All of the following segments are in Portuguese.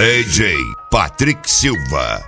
DJ Patrick Silva.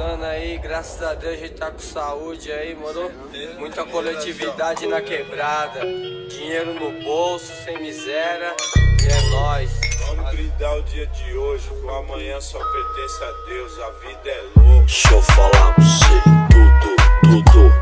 Passando aí, graças a Deus a gente tá com saúde aí, moro? Muita coletividade na quebrada, dinheiro no bolso, sem miséria, e é nóis. Vamos brindar o dia de hoje, o amanhã só pertence a Deus, a vida é louca. Deixa eu falar pra você, tudo, tudo, tudo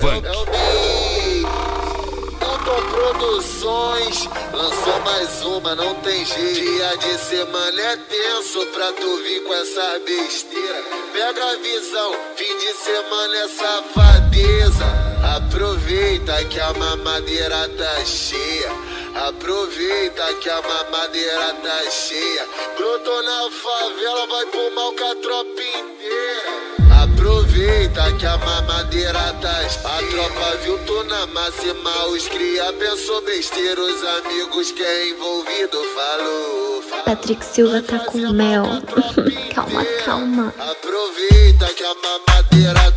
Funk. Produções lançou mais uma, não tem jeito. Dia de semana é tenso pra tu vir com essa besteira. Pega a visão, fim de semana é safadeza. Aproveita que a mamadeira tá cheia. Aproveita que a mamadeira tá cheia. Brotou na favela, vai pro mal com a tropa inteira. Aproveita que a mamadeira tá. A tropa viu tu na máxima. Os cria pensou besteira. Os amigos que é envolvido falou. Patrick Silva tá com mel. calma, calma. Aproveita que a mamadeira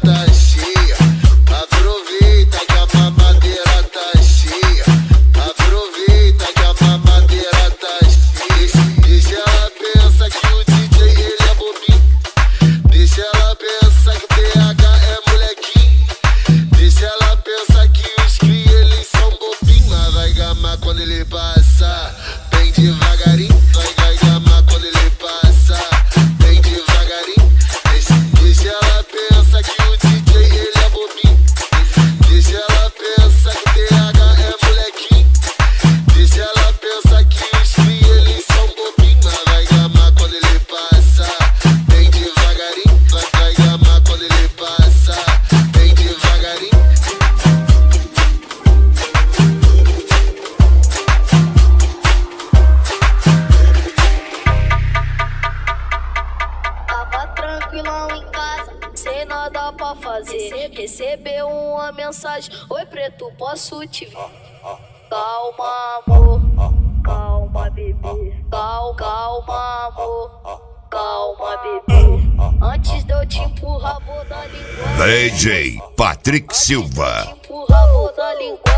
ver? Calma, amor. Calma, bebê. Calma, calma, amor. Calma, bebê. Antes de eu te empurrar, vou dar linguada. DJ Patrick Silva. Te empurrar, vou dar linguada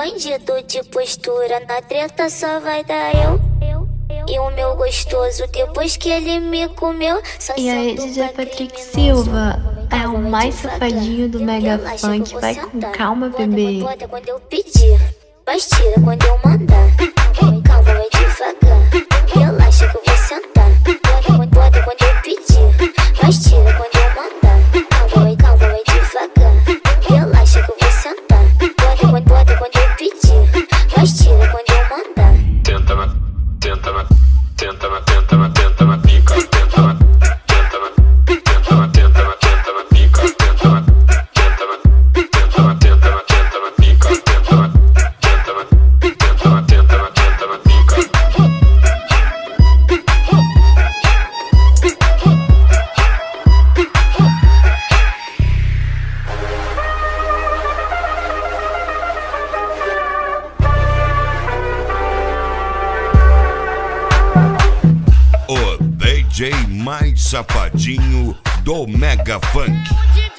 bandido de postura. Na treta só vai dar eu. E o meu gostoso, depois que ele me comeu, só E aí, DJ Patrick Silva é o mais safadinho do Mega Funk. Vai com calma, bebê. Quando eu pedir, mas tira quando eu mandar. Calma, calma, vai devagar. Relaxa que eu vou sentar. Bota quando eu pedir, mas tira safadinho do Mega Funk.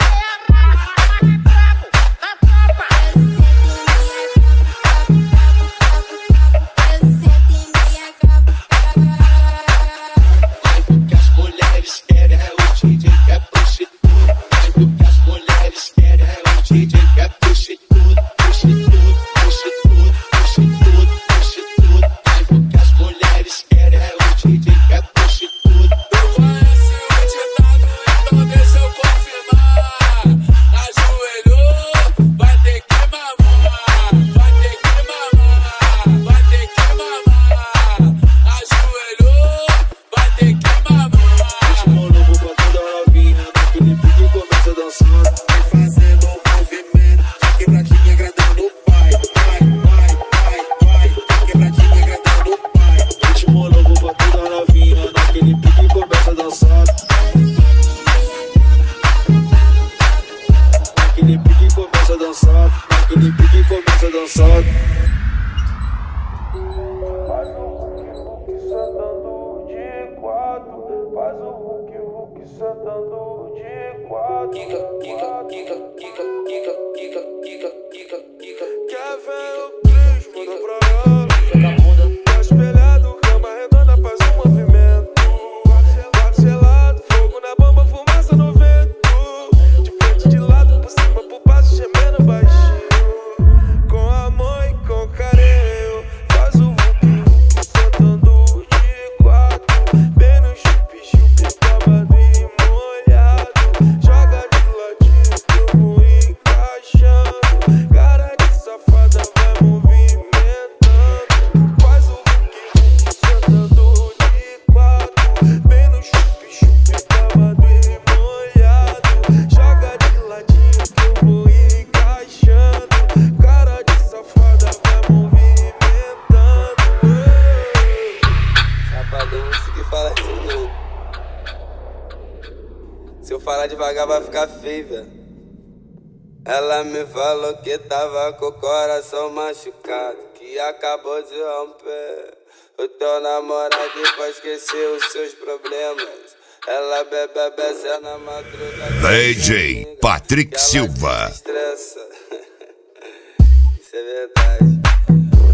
Ela me falou que tava com o coração machucado, que acabou de romper. O teu namorado pra esquecer os seus problemas. Ela bebe, bebe na madrugada. DJ Patrick Silva. desestressa. Isso é verdade.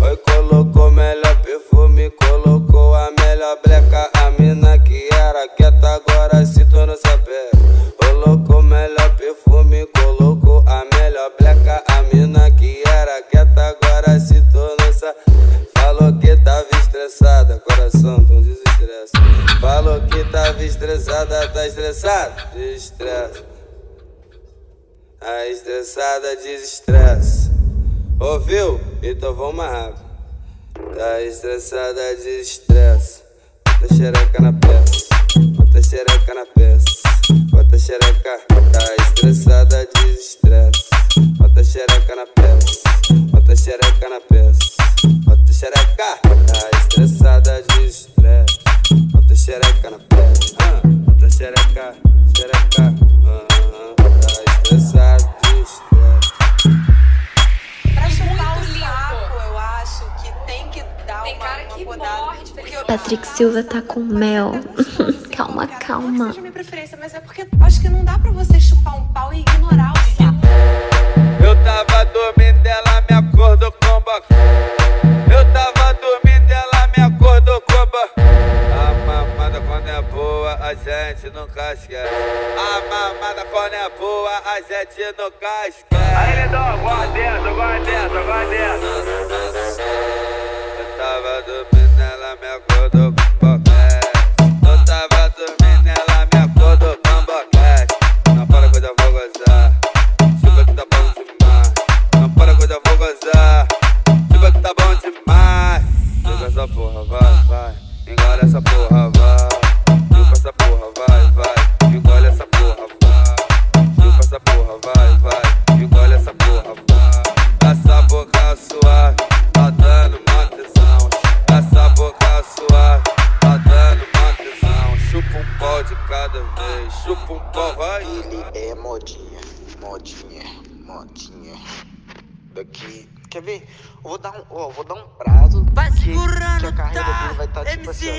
Oi, colocou melhor perfume, colocou a melhor bleca. A mina que era quieta agora se tornou saber. Colocou melhor perfume, estressada, coração tão desestressa. Falou que tava estressada, tá estressada? Desestressa. A estressada desestressa. Ouviu? Então vamos mais rápido. Tá estressada desestressa. Bota xereca na peça. Bota xereca na peça. Bota xereca. Tá estressada desestressa. Bota xereca na peça. Bota xereca na peça. Xereca. Tá estressada desestressa. Bota xereca na peça. Ah, bota xereca. Xereca. Ah, ah, tá estressada desestressa. Pra chupar o saco, eu acho que tem que dar Tem uma, cara uma que podada. morre de porque eu, Patrick Silva tá com mel. calma, Não calma. que seja minha preferência, mas é porque acho que não dá pra você chupar um pau e ignorar o saco. Eu tava dormindo, ela me acordou com boca. Gente nunca esquece. A mamada quando é boa, a gente nunca esquece. Aí, Lindão, guarda dessa, guarda dessa, guarda dessa. Eu tava dormindo,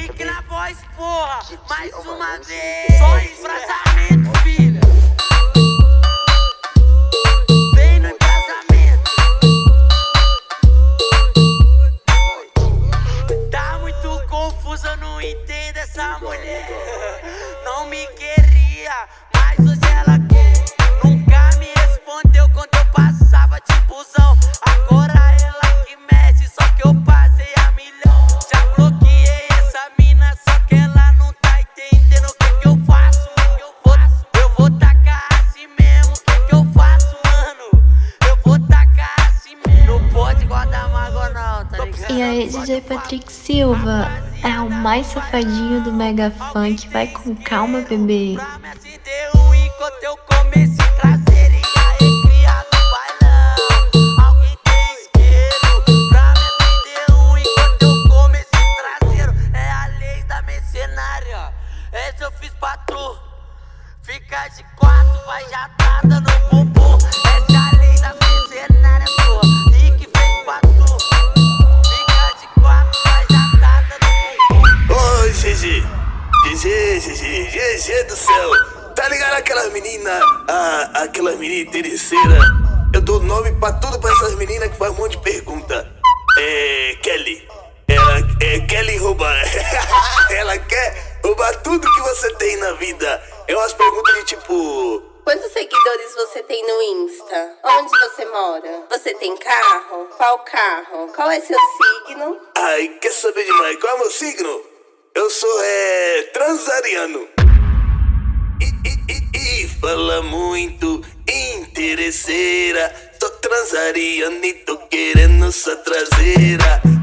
Clique na voz, porra, mais uma vez. Só embrasamento filho. E aí, DJ Patrick Silva é o mais safadinho do Mega Funk. Vai com calma, bebê. menina, a, aquela menina interesseira. Eu dou nome pra tudo pra essas meninas que faz um monte de pergunta. É. Kelly. Ela é, Kelly rouba. Ela quer roubar tudo que você tem na vida. É umas perguntas de tipo. Quantos seguidores você tem no Insta? Onde você mora? Você tem carro? Qual carro? Qual é seu signo? Ai, quer saber demais? Qual é meu signo? Eu sou é, transariano fala muito, interesseira. tô transaria, e tô querendo sua traseira.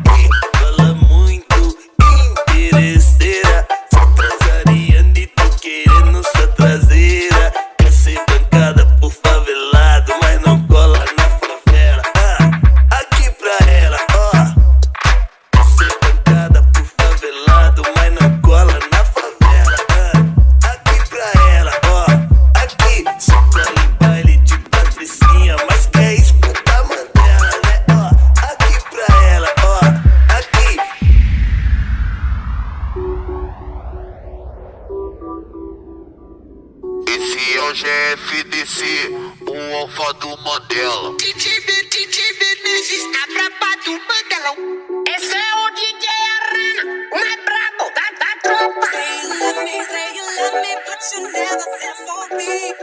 dela. DJ, DJ Menezes está brabado, mandelão. Esse é o DJ Arana, o mais brabo da, da tropa. Say you love me, say you love me, but you never said for me.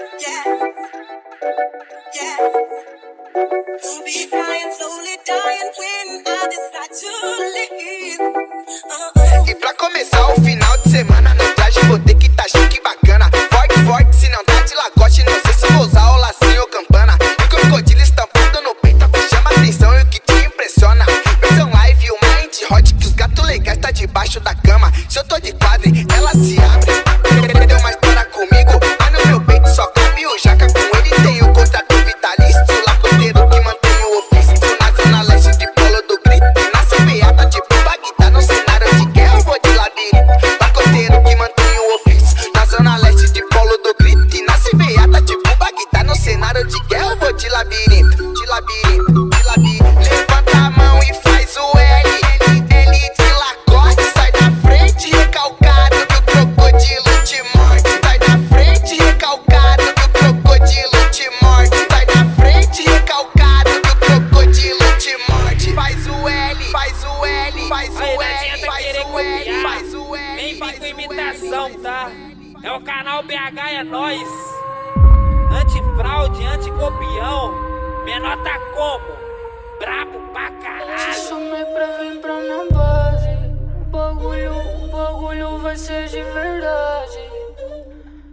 Faz o L, faz o L, faz o L. Nem vem com imitação, tá? É o canal BH é nós. Antifraude, anticopião. Menor tá como? Brabo pra caralho. Te chamei pra vir pra minha base. O bagulho, o bagulho vai ser de verdade.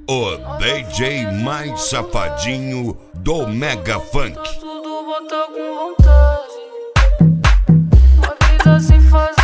O DJ mais safadinho do Mega Funk. Tá tudo botar com vontade tô sem fazer.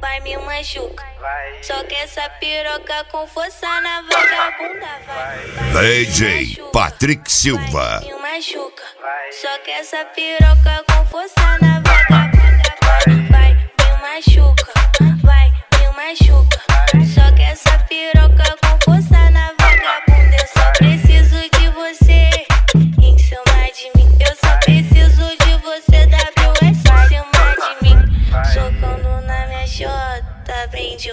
pai me machuca. Vai. Só que essa piroca com força na vagabunda vai. vai. DJ Patrick Silva. Vai, me machuca. Vai. Só que essa piroca com força na vagabunda vai. Vai, me machuca. Vai, me machuca. Só que essa piroca com força na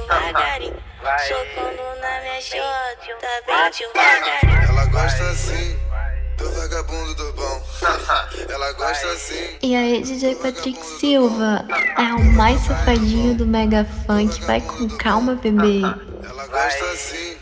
devagarinho. Socando na minha chota. Ela gosta assim. Do vagabundo do bom. Ela gosta assim. E aí, DJ Patrick Silva é o mais safadinho do Mega Funk. Vai com calma, bebê. Ela gosta assim.